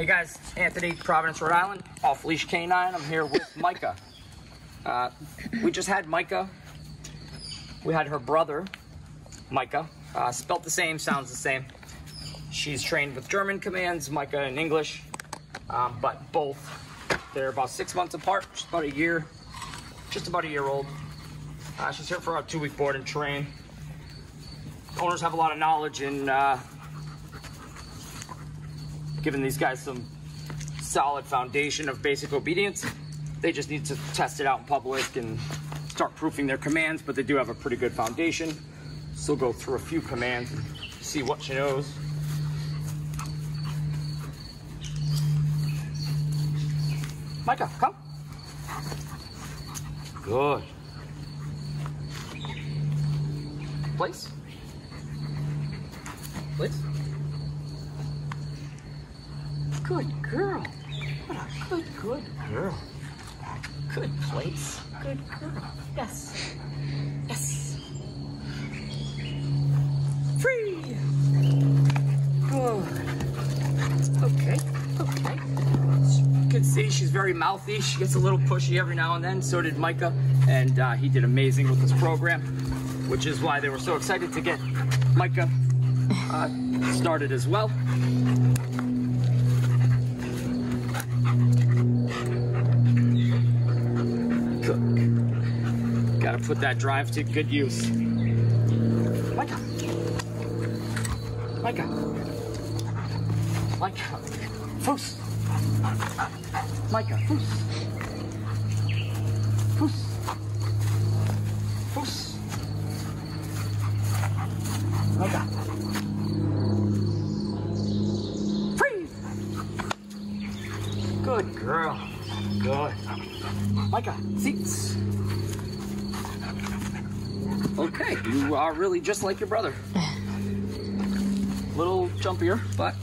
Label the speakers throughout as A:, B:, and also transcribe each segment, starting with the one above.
A: Hey guys, Anthony, Providence, Rhode Island, off leash canine. I'm here with Mika. Uh, we just had Mika. We had her brother, Mika. Uh, spelt the same, sounds the same. She's trained with German commands, Mika in English, um, but both. They're about six months apart, just about a year, just about a year old. Uh, she's here for a two-week board and train. Owners have a lot of knowledge in uh, giving these guys some solid foundation of basic obedience. They just need to test it out in public and start proofing their commands, but they do have a pretty good foundation. So go through a few commands and see what she knows. Mika, come. Good. Place. Place. Good girl. What a good, good girl. Good place. Good girl. Yes. Yes. Free. Good. Okay. Okay. You can see she's very mouthy. She gets a little pushy every now and then. So did Mika. And uh, he did amazing with this program, which is why they were so excited to get Mika uh, started as well. Put that drive to good use. Mika. Mika. Mika. Fuss. Mika. Fuss. Fuss. Fuss. Mika. Freeze. Good girl. Good. Mika, Sitz. Okay, you are really just like your brother. Little jumpier, but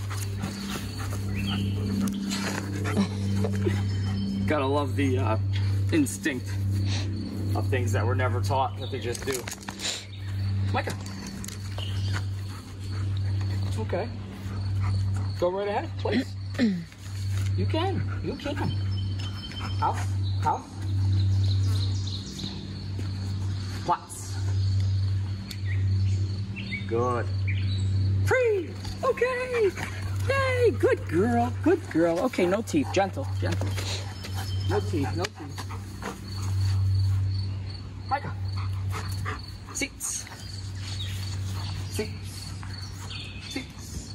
A: gotta love the uh, instinct of things that were never taught that they just do. Mika. Okay. Go right ahead, please. You can. You can. House. House. Platz. Good. Free. Okay. Yay. Good girl. Good girl. Okay, no teeth. Gentle. Gentle. No teeth. No teeth. Mika. Sitz. Sitz. Sitz.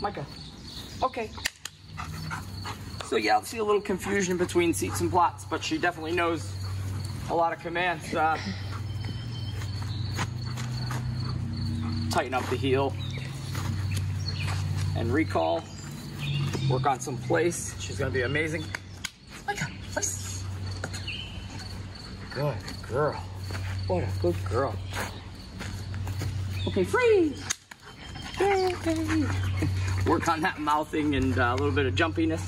A: Mika. Okay. So yeah, I'll see a little confusion between Sitz and Platz, but she definitely knows a lot of commands. Uh, tighten up the heel and recall. Work on some place. She's gonna be amazing. Mika, place. Good girl. What a good girl. Okay, freeze. Yay. Work on that mouthing and uh, a little bit of jumpiness.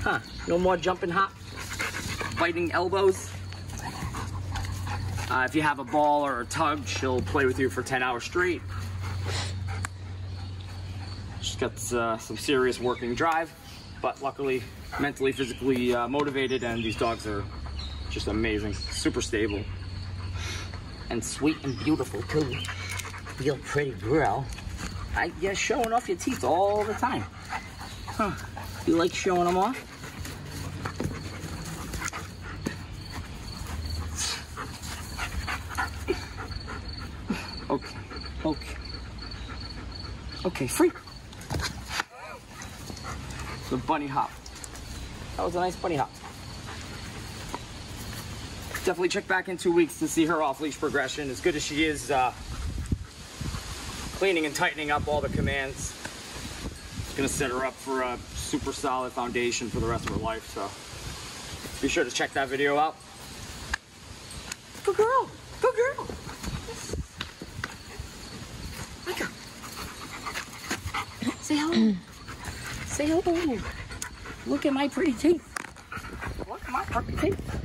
A: Huh, no more jumping hop, biting elbows. Uh, if you have a ball or a tug, she'll play with you for 10 hours straight. Got uh, some serious working drive, but luckily mentally, physically uh, motivated, and these dogs are just amazing, super stable. And sweet and beautiful too. Real pretty girl. I, you're showing off your teeth all the time. Huh. You like showing them off? Okay, okay. Okay, free. The bunny hop. That was a nice bunny hop. Definitely check back in two weeks to see her off-leash progression. As good as she is, uh, cleaning and tightening up all the commands. It's gonna set her up for a super solid foundation for the rest of her life, so be sure to check that video out. Good girl, good girl. Mika. Say hello. Say hello. Look at my pretty teeth. Look at my pretty teeth.